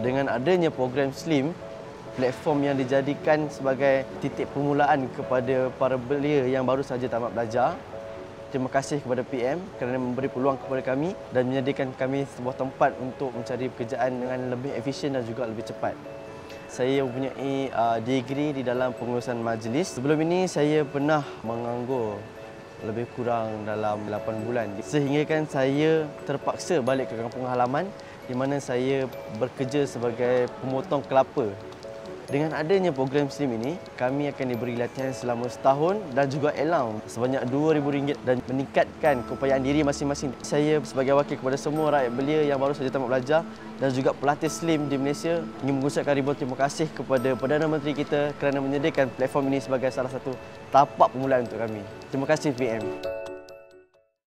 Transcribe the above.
Dengan adanya program SLIM, platform yang dijadikan sebagai titik permulaan kepada para belia yang baru saja tamat belajar. Terima kasih kepada PM kerana memberi peluang kepada kami dan menyediakan kami sebuah tempat untuk mencari pekerjaan dengan lebih efisien dan juga lebih cepat. Saya mempunyai uh, degree di dalam pengurusan majlis. Sebelum ini saya pernah menganggur lebih kurang dalam 8 bulan. Sehingga kan saya terpaksa balik ke kampung halaman di mana saya bekerja sebagai pemotong kelapa dengan adanya program SLIM ini, kami akan diberi latihan selama setahun dan juga elang sebanyak RM2,000 dan meningkatkan keupayaan diri masing-masing. Saya sebagai wakil kepada semua rakyat belia yang baru saja tamat belajar dan juga pelatih SLIM di Malaysia ingin mengucapkan ribuan terima kasih kepada Perdana Menteri kita kerana menyediakan platform ini sebagai salah satu tapak permulaan untuk kami. Terima kasih PM.